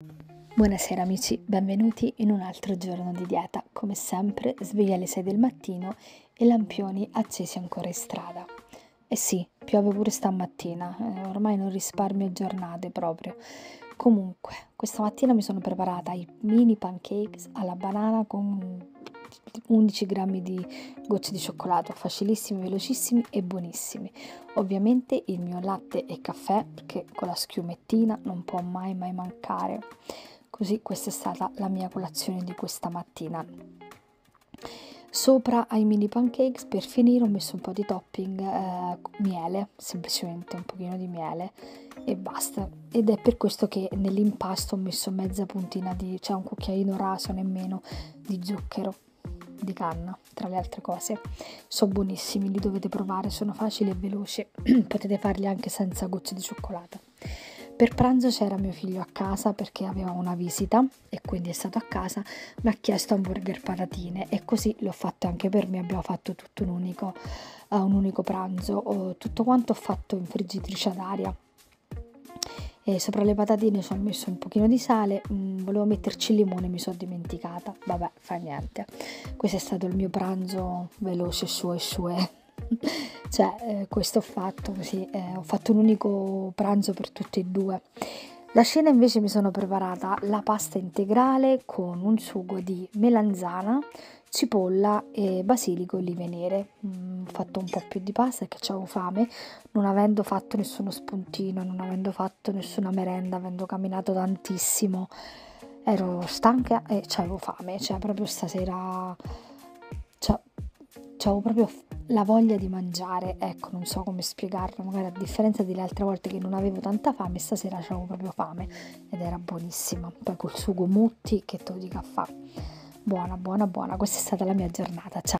Buonasera amici, benvenuti in un altro giorno di dieta. Come sempre, sveglia alle 6 del mattino e lampioni accesi ancora in strada. Eh sì, piove pure stamattina, eh, ormai non risparmio giornate proprio. Comunque, questa mattina mi sono preparata i mini pancakes alla banana con 11 grammi di gocce di cioccolato, facilissimi, velocissimi e buonissimi. Ovviamente il mio latte e caffè, perché con la schiumettina non può mai mai mancare. Così questa è stata la mia colazione di questa mattina. Sopra ai mini pancakes per finire ho messo un po' di topping eh, miele, semplicemente un pochino di miele e basta. Ed è per questo che nell'impasto ho messo mezza puntina di, cioè un cucchiaino raso nemmeno di zucchero di canna, tra le altre cose. Sono buonissimi, li dovete provare, sono facili e veloci. Potete farli anche senza gocce di cioccolato. Per pranzo c'era mio figlio a casa perché aveva una visita e quindi è stato a casa, mi ha chiesto hamburger patatine e così l'ho fatto anche per me, abbiamo fatto tutto un unico, uh, un unico pranzo, ho, tutto quanto ho fatto in friggitrice ad aria. E sopra le patatine ci ho messo un pochino di sale, mm, volevo metterci il limone, mi sono dimenticata, vabbè, fa niente. Questo è stato il mio pranzo veloce, su e su cioè eh, questo ho fatto così, eh, ho fatto un unico pranzo per tutti e due. La cena invece mi sono preparata la pasta integrale con un sugo di melanzana, cipolla e basilico e olive nere. Mm, ho fatto un po' più di pasta perché avevo fame, non avendo fatto nessuno spuntino, non avendo fatto nessuna merenda, avendo camminato tantissimo. Ero stanca e avevo fame, cioè proprio stasera cioè, avevo proprio la voglia di mangiare, ecco, non so come spiegarlo, magari a differenza delle altre volte che non avevo tanta fame, stasera avevo proprio fame ed era buonissima. Poi col sugo mutti che te lo dica fa. Buona, buona, buona. Questa è stata la mia giornata. Ciao.